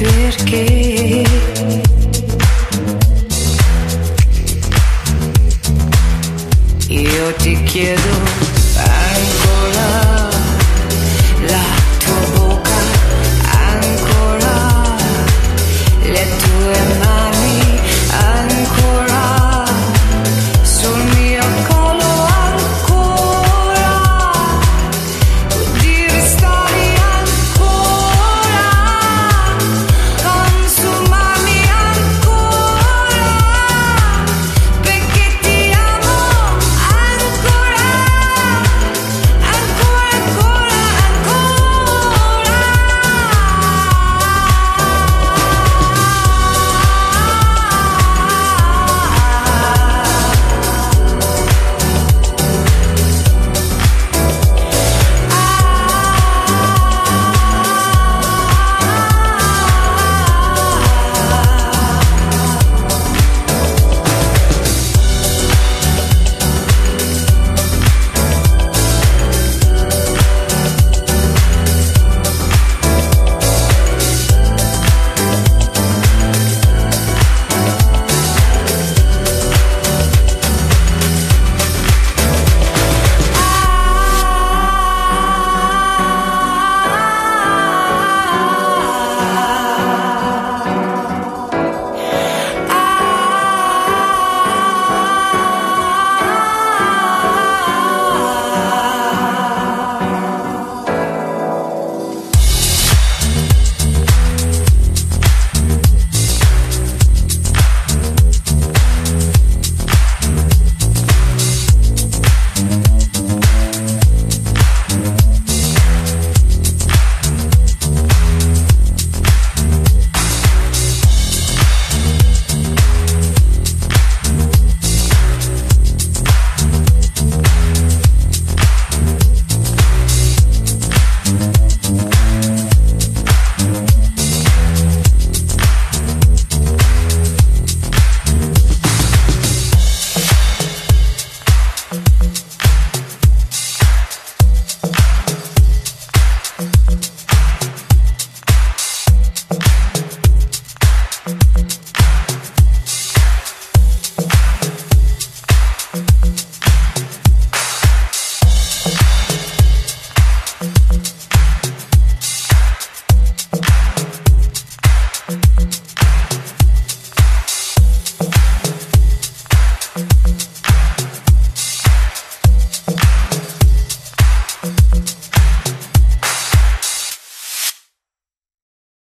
creer que